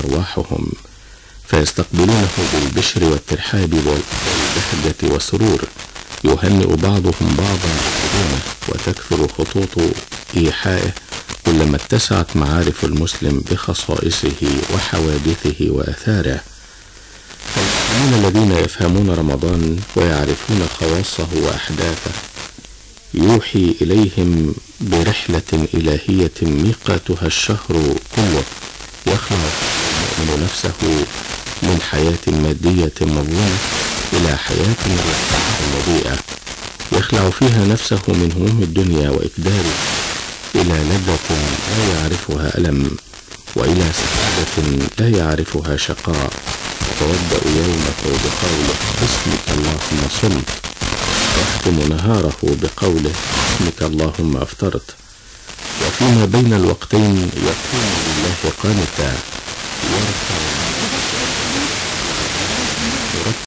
أرواحهم فيستقبلونه بالبشر والترحاب والبهجة والسرور. يهنئ بعضهم بعضا بقدومه وتكثر خطوط إيحائه. كلما اتسعت معارف المسلم بخصائصه وحوادثه وآثاره. فالمسلمون الذين يفهمون رمضان ويعرفون خواصه وأحداثه يوحي إليهم برحلة إلهية ميقاتها الشهر كله يخلع المؤمن نفسه من حياة مادية مظلمة إلى حياة روحية مضيئة يخلع فيها نفسه من هموم الدنيا وإكداره إلى لذة لا يعرفها ألم وإلى سعادة لا يعرفها شقاء. يتوضأ يومه بقوله باسمك اللهم صمت يختم نهاره بقوله باسمك اللهم أفطرت. وفيما بين الوقتين permit there. What a